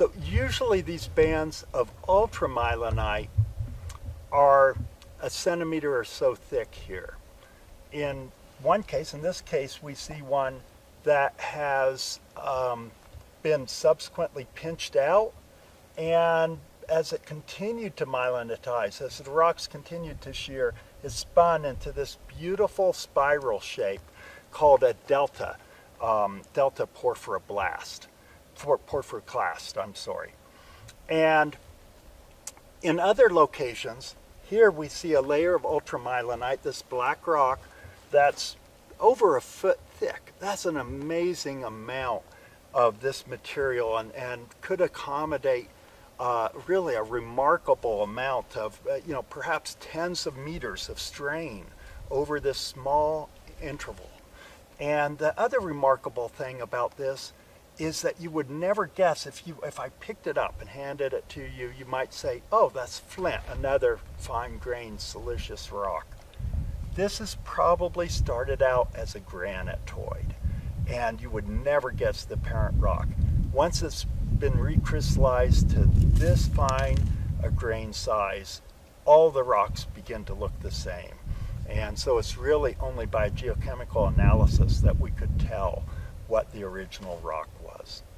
So usually these bands of ultramylonite are a centimeter or so thick here. In one case, in this case, we see one that has um, been subsequently pinched out and as it continued to mylonitize, as the rocks continued to shear, it spun into this beautiful spiral shape called a delta, um, delta porphyroblast, porphyroclast, I'm sorry. And in other locations, here we see a layer of ultramylonite, this black rock that's over a foot thick. That's an amazing amount of this material and, and could accommodate uh, really a remarkable amount of, uh, you know, perhaps tens of meters of strain over this small interval. And the other remarkable thing about this is that you would never guess if you if I picked it up and handed it to you, you might say, "Oh, that's flint, another fine-grained siliceous rock." This is probably started out as a granitoid, and you would never guess the parent rock. Once it's been recrystallized to this fine a grain size, all the rocks begin to look the same. And so it's really only by geochemical analysis that we could tell what the original rock laws.